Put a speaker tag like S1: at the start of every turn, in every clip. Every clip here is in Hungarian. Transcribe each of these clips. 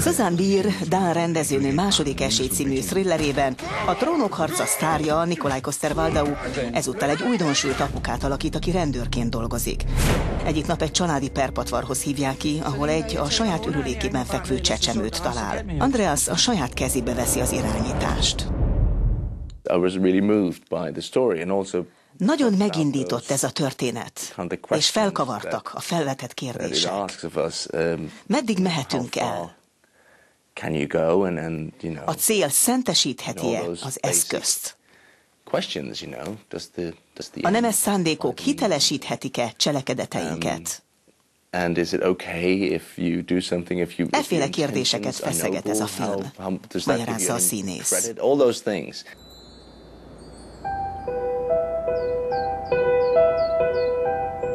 S1: Susan Beer, Dán rendezőnő második esély című thrillerében a trónok harca sztárja Nikolaj Koster-Waldau ezúttal egy újdonsült apukát alakít, aki rendőrként dolgozik. Egyik nap egy családi perpatvarhoz hívják ki, ahol egy a saját ürülékében fekvő csecsemőt talál. Andreas a saját kezébe veszi az irányítást. I was really moved by the story and also nagyon megindított ez a történet, és felkavartak a felvetett kérdések. Um, Meddig mehetünk el? A cél szentesítheti-e az eszközt? A nemes szándékok hitelesíthetik-e cselekedeteinket? And is it okay if you do something if you Efféle kérdéseket feszeget ez a film, magyarázza a színész. All those things.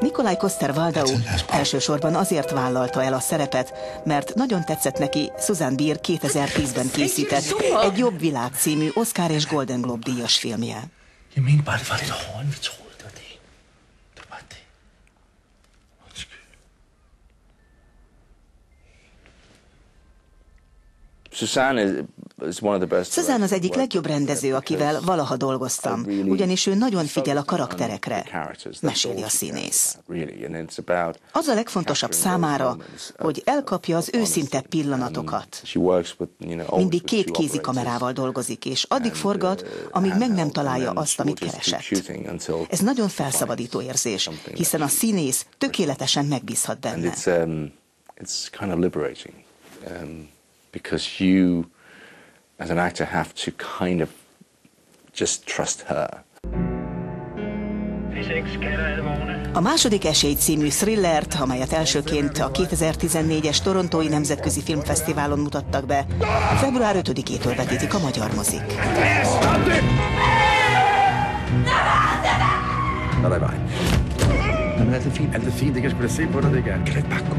S1: Nikolaj Koster-Waldau elsősorban azért vállalta el a szerepet, mert nagyon tetszett neki Susan Bier 2010-ben készített egy Jobb világ című Oscar és Golden Globe díjas filmje. Susan az egyik legjobb rendező, akivel valaha dolgoztam, ugyanis ő nagyon figyel a karakterekre, meséli a színész. Az a legfontosabb számára, hogy elkapja az őszinte pillanatokat. Mindig két kézi kamerával dolgozik, és addig forgat, amíg meg nem találja azt, amit keresett. Ez nagyon felszabadító érzés, hiszen a színész tökéletesen megbízhat benne. Liberating. Um, because you, as an actor, have to kind of just trust her. A második esély című thrillert, amelyet elsőként a 2014-es Torontói Nemzetközi Filmfesztiválon mutattak be, február 5-től vetítik a magyar mozik. Dove vai? Non è fin, è fin che skulle se på det där. Che pacco. Fan i mig, det är mig! Det är